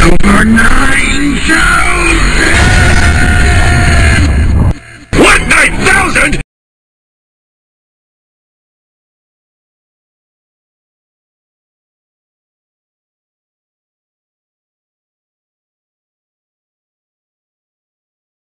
Super 9 Show!